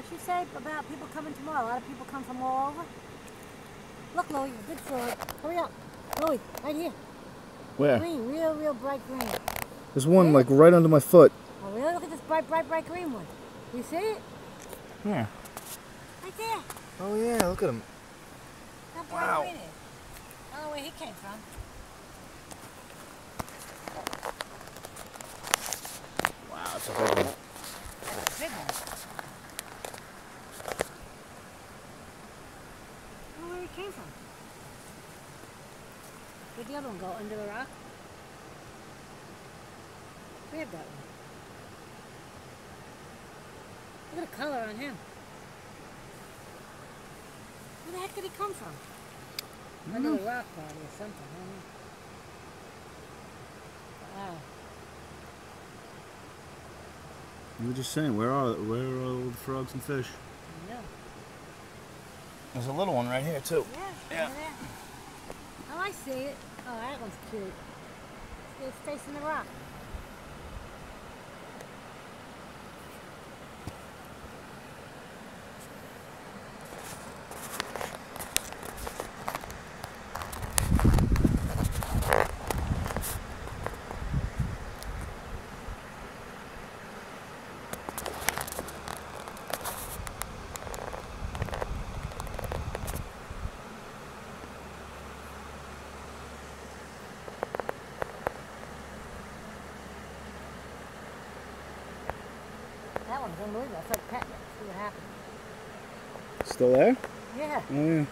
What you say about people coming tomorrow? A lot of people come from all over. Look, Louie, a good frog. Hurry up. Louie, right here. Where? Green, real, real bright green. There's one like right under my foot. Oh, really? Look at this bright, bright, bright green one. You see it? Yeah. Right there. Oh yeah, look at him. How bright Wow. green it is. I don't know where he came from. Wow, it's a big one. That's a big one. I don't know where he came from. Where'd the other one go? Under a rock? Where'd that one? Look at the color on him. Where the heck did he come from? Hmm. Under the rock probably or something. I don't know. Wow. You were just saying, where are where are all the frogs and fish? I know. There's a little one right here too. Yeah, Yeah. Oh, I see it. Oh, that one's cute. It's facing the rock. That one's unbelievable. It's like petting it. See what happens. Still there? Yeah. Oh yeah.